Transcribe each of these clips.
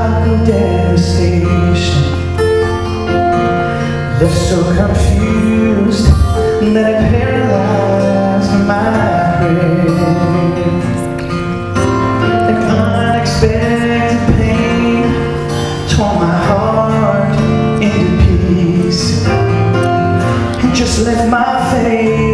final destination Left so confused that I paralyzed my brain The unexpected pain tore my heart into pieces. And just left my face.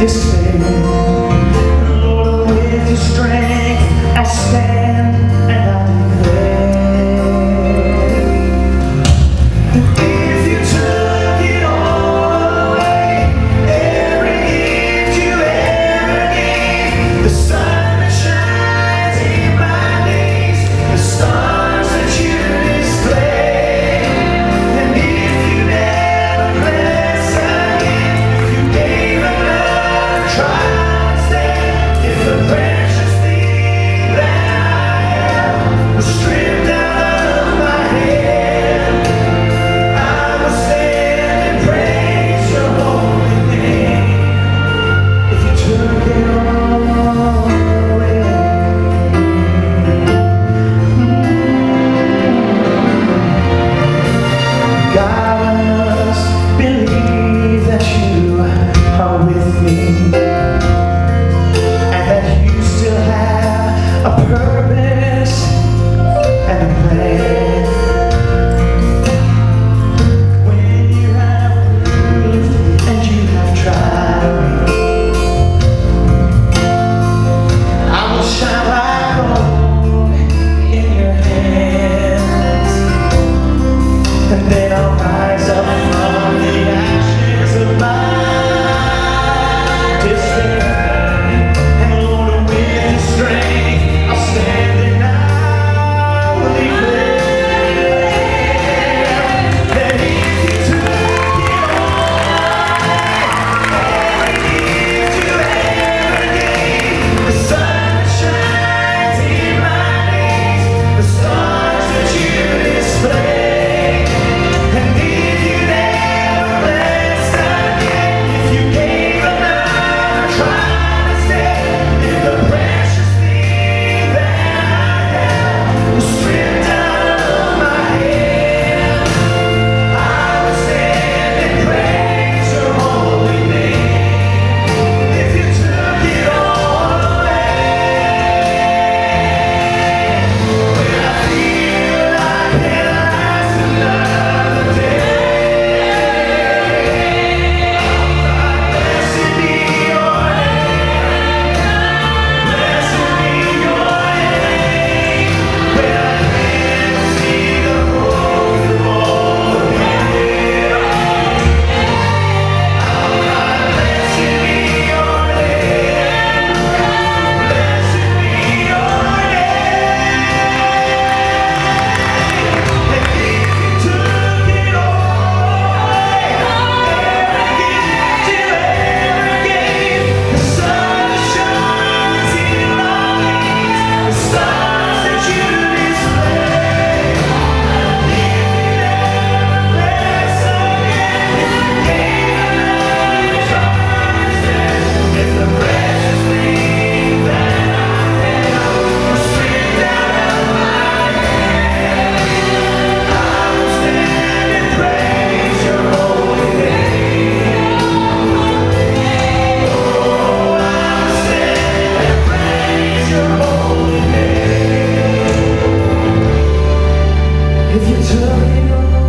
this a purpose, and a plan. When you have and you have tried, I shine like gold in your hands. If you turn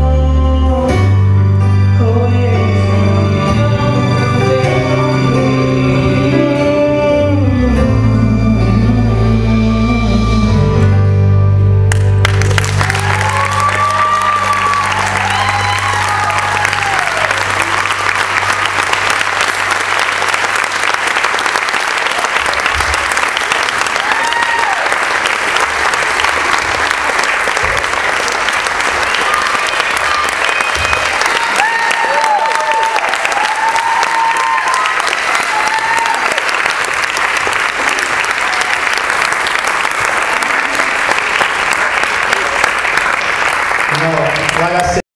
grazie.